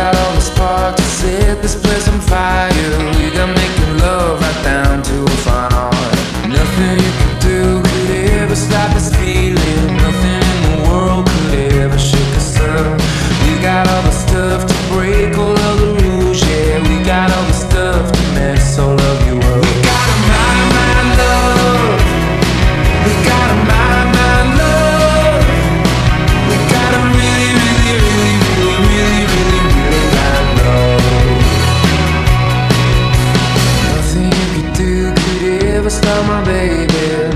Got all the spark to set this place on fire. We got making love right down to a fine art. Nothing you can do could ever stop this feeling. my baby.